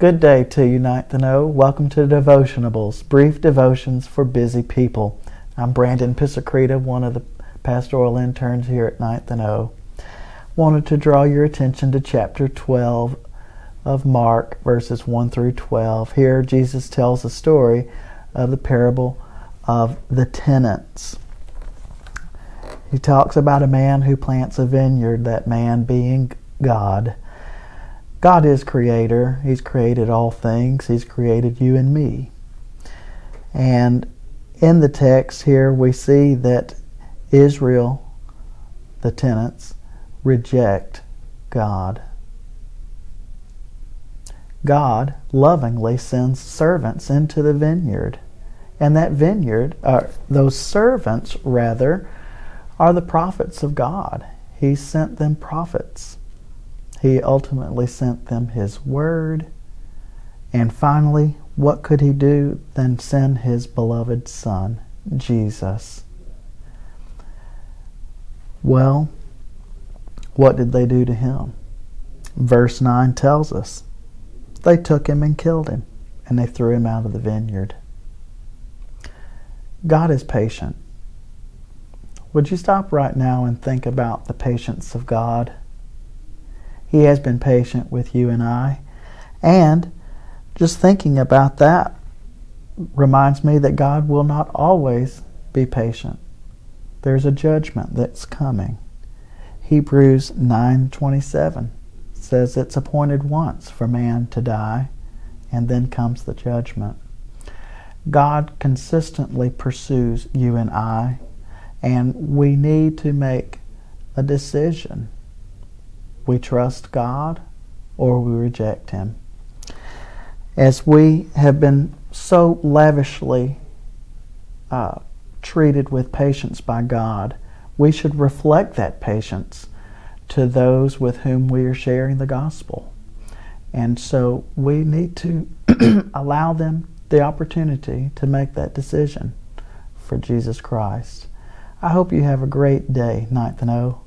Good day to Ninth and O. Welcome to Devotionables, brief devotions for busy people. I'm Brandon Pisacrita, one of the pastoral interns here at Ninth and O. Wanted to draw your attention to chapter 12 of Mark, verses 1 through 12. Here, Jesus tells the story of the parable of the tenants. He talks about a man who plants a vineyard, that man being God. God is creator. He's created all things. He's created you and me. And in the text here, we see that Israel, the tenants, reject God. God lovingly sends servants into the vineyard. And that vineyard, uh, those servants, rather, are the prophets of God. He sent them prophets. He ultimately sent them His Word. And finally, what could He do than send His beloved Son, Jesus? Well, what did they do to Him? Verse 9 tells us they took Him and killed Him, and they threw Him out of the vineyard. God is patient. Would you stop right now and think about the patience of God? He has been patient with you and I. And just thinking about that reminds me that God will not always be patient. There's a judgment that's coming. Hebrews 9:27 says it's appointed once for man to die and then comes the judgment. God consistently pursues you and I and we need to make a decision we trust God or we reject Him. As we have been so lavishly uh, treated with patience by God, we should reflect that patience to those with whom we are sharing the gospel. And so we need to allow them the opportunity to make that decision for Jesus Christ. I hope you have a great day, Ninth and O.